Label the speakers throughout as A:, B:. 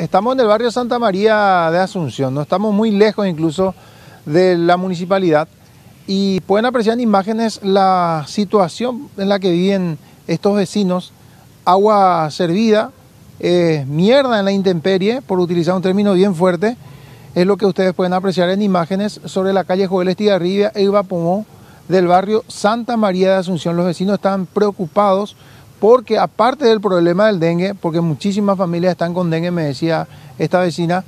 A: Estamos en el barrio Santa María de Asunción, no estamos muy lejos incluso de la municipalidad y pueden apreciar en imágenes la situación en la que viven estos vecinos. Agua servida, eh, mierda en la intemperie, por utilizar un término bien fuerte, es lo que ustedes pueden apreciar en imágenes sobre la calle Joel Estigarribia e Ibapomó del barrio Santa María de Asunción. Los vecinos están preocupados porque aparte del problema del dengue, porque muchísimas familias están con dengue, me decía esta vecina,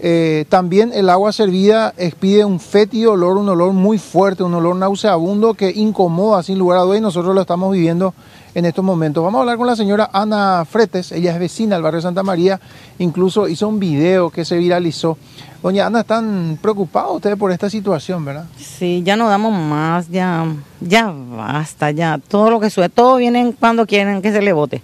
A: eh, también el agua servida expide un fétido olor, un olor muy fuerte, un olor nauseabundo que incomoda sin lugar a dudas y nosotros lo estamos viviendo en estos momentos. Vamos a hablar con la señora Ana Fretes, ella es vecina del barrio Santa María, incluso hizo un video que se viralizó. Doña Ana, ¿están preocupados ustedes por esta situación, verdad?
B: Sí, ya no damos más, ya, ya basta, ya. Todo lo que sube, todo viene cuando quieren que se le vote.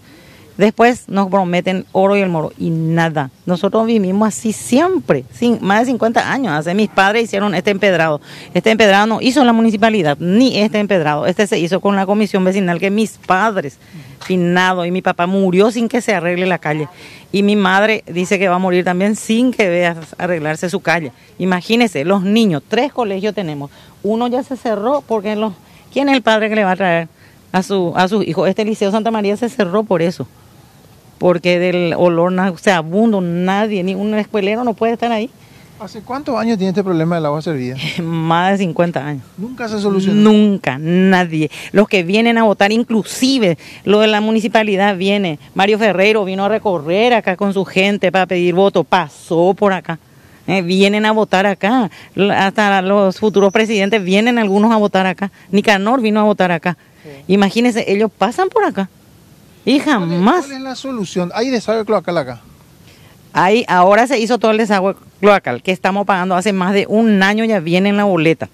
B: Después nos prometen oro y el moro y nada. Nosotros vivimos así siempre, sin, más de 50 años. Hace mis padres hicieron este empedrado. Este empedrado no hizo la municipalidad, ni este empedrado. Este se hizo con la comisión vecinal que mis padres, finado, y mi papá murió sin que se arregle la calle. Y mi madre dice que va a morir también sin que vea arreglarse su calle. Imagínense, los niños, tres colegios tenemos. Uno ya se cerró porque los, ¿quién es el padre que le va a traer a su, a sus hijos? Este Liceo Santa María se cerró por eso porque del olor nauseabundo nadie, ni un escuelero no puede estar ahí.
A: ¿Hace cuántos años tiene este problema del agua servida?
B: Más de 50 años.
A: ¿Nunca se solucionó?
B: Nunca, nadie. Los que vienen a votar, inclusive lo de la municipalidad viene. Mario Ferrero vino a recorrer acá con su gente para pedir voto, pasó por acá. Eh, vienen a votar acá. Hasta los futuros presidentes vienen algunos a votar acá. Nicanor vino a votar acá. Imagínense, ellos pasan por acá. Y jamás.
A: ¿Cuál es la solución? ¿Hay desagüe cloacal acá?
B: Ahí, ahora se hizo todo el desagüe cloacal que estamos pagando hace más de un año, ya viene en la boleta.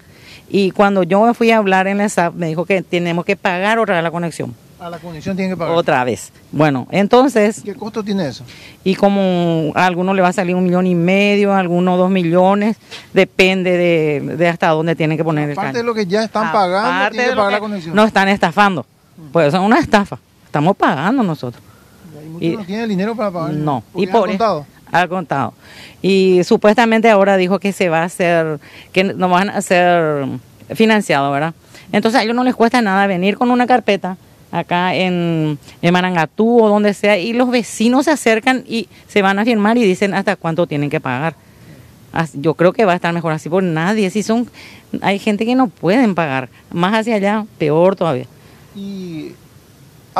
B: Y cuando yo me fui a hablar en la SAP, me dijo que tenemos que pagar otra vez la conexión.
A: A la conexión tiene que pagar.
B: Otra vez. Bueno, entonces.
A: ¿Qué costo tiene eso?
B: Y como a algunos le va a salir un millón y medio, a algunos dos millones, depende de, hasta dónde tienen que poner
A: el Aparte de lo que ya están pagando, tienen que pagar la conexión.
B: No están estafando. Pues es una estafa. Estamos pagando nosotros.
A: ¿Y no tiene dinero para pagar?
B: No.
A: ¿Y por contado?
B: Al contado. Y supuestamente ahora dijo que se va a hacer, que no van a ser financiado, ¿verdad? Entonces a ellos no les cuesta nada venir con una carpeta acá en, en Marangatú o donde sea y los vecinos se acercan y se van a firmar y dicen hasta cuánto tienen que pagar. Yo creo que va a estar mejor así por nadie. Si son, hay gente que no pueden pagar. Más hacia allá, peor todavía.
A: Y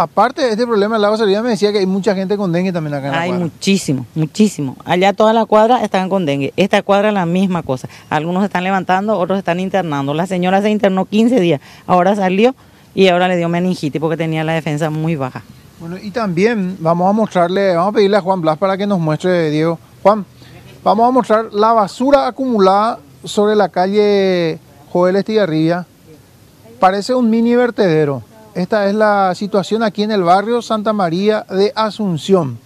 A: aparte de este problema del agua servida, me decía que hay mucha gente con dengue también acá en la
B: Hay muchísimo, muchísimo. Allá toda la cuadra están con dengue. Esta cuadra la misma cosa. Algunos están levantando, otros están internando. La señora se internó 15 días, ahora salió y ahora le dio meningitis porque tenía la defensa muy baja.
A: Bueno, y también vamos a mostrarle, vamos a pedirle a Juan Blas para que nos muestre, Diego. Juan, vamos a mostrar la basura acumulada sobre la calle Joel Estigarribia. Parece un mini vertedero. Esta es la situación aquí en el barrio Santa María de Asunción.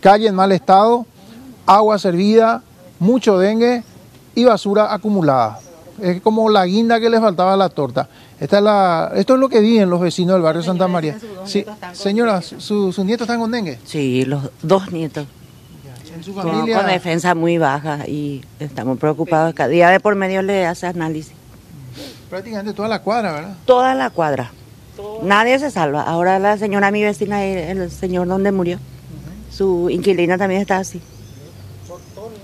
A: Calle en mal estado, agua servida, mucho dengue y basura acumulada. Es como la guinda que les faltaba a la torta. Esta es la, esto es lo que viven los vecinos del barrio Santa María. Sí, señora, ¿sus nietos están con dengue?
C: Sí, los dos nietos. ¿En su familia? Con, defensa muy baja y estamos preocupados. Cada día de por medio le hace análisis.
A: Prácticamente toda la cuadra, ¿verdad?
C: Toda la cuadra. Nadie se salva. Ahora la señora, mi vecina, el señor donde murió, su inquilina también está así.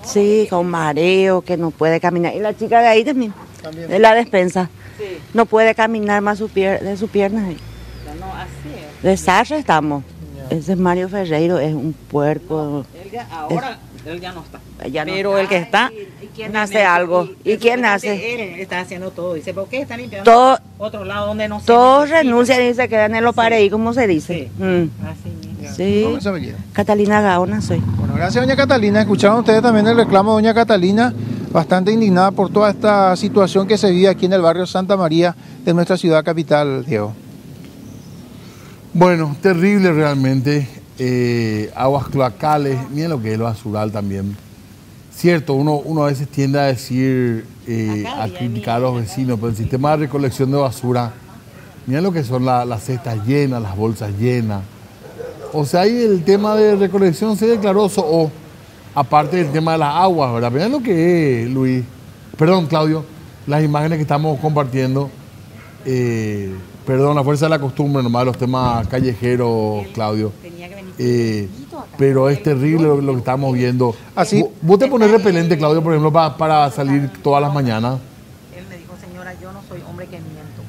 C: Sí, con mareo, que no puede caminar. Y la chica de ahí también, de la despensa, no puede caminar más su de su pierna. No, así De estamos. Ese es Mario Ferreiro, es un puerco.
B: ahora él ya no está. Pero el que está,
C: ¿quién hace algo? ¿Y, quién hace?
B: Él está haciendo todo. Dice, ¿por qué está limpiando todo, otro lado donde no se
C: Todos renuncian y se quedan en los pareí, como se dice. Sí. Mm. Sí. Catalina Gaona soy.
A: Bueno, gracias doña Catalina. Escucharon ustedes también el reclamo de doña Catalina, bastante indignada por toda esta situación que se vive aquí en el barrio Santa María de nuestra ciudad capital, Diego.
D: Bueno, terrible realmente. Eh, aguas cloacales, miren lo que es el basural también. Cierto, uno, uno a veces tiende a decir, eh, a criticar a los vecinos, pero el sistema de recolección de basura, miren lo que son las cestas llenas, las bolsas llenas. O sea, ahí el tema de recolección se declaró o aparte del tema de las aguas, ¿verdad? Vean lo que es, Luis. Perdón, Claudio, las imágenes que estamos compartiendo. Eh, perdón, la fuerza de la costumbre, nomás los temas callejeros, Claudio. Eh, pero es terrible lo, que estamos viendo. Así, ¿Vos te pones repelente, Claudio, por ejemplo, para salir todas las mañanas?
B: Él me dijo, señora, yo no soy hombre que miento.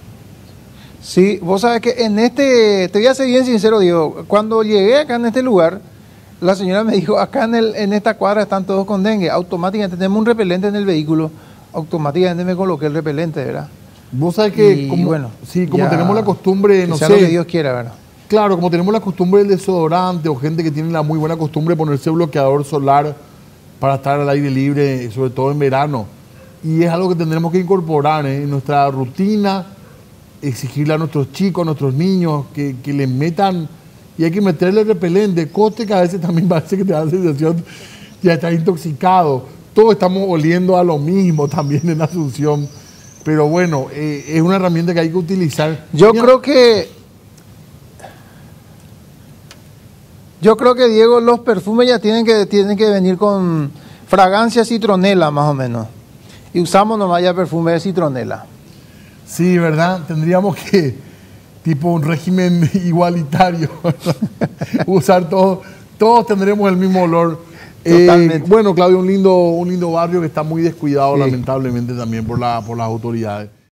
A: Sí, vos sabes que en este, te voy a ser bien sincero, Diego, cuando llegué acá en este lugar, la señora me dijo, acá en, el, en esta cuadra están todos con dengue, automáticamente tenemos un repelente en el vehículo, automáticamente me coloqué el repelente, ¿verdad?
D: Vos sabés que, como, bueno, sí, como tenemos la costumbre, no sé.
A: lo que Dios quiera, ¿verdad?
D: Claro, como tenemos la costumbre del desodorante o gente que tiene la muy buena costumbre de ponerse bloqueador solar para estar al aire libre, sobre todo en verano. Y es algo que tendremos que incorporar ¿eh? en nuestra rutina, exigirle a nuestros chicos, a nuestros niños, que, que le metan, y hay que meterle repelente, coste que a veces también parece que te da la sensación, ya estás intoxicado. Todos estamos oliendo a lo mismo también en Asunción. Pero bueno, eh, es una herramienta que hay que utilizar.
A: Yo creo que. Yo creo que, Diego, los perfumes ya tienen que, tienen que venir con fragancia citronela, más o menos. Y usamos nomás ya perfume de citronela.
D: Sí, ¿verdad? Tendríamos que, tipo un régimen igualitario, usar todo, todos tendremos el mismo olor. Eh, bueno, Claudio, un lindo, un lindo barrio que está muy descuidado, lamentablemente, también por, la, por las autoridades.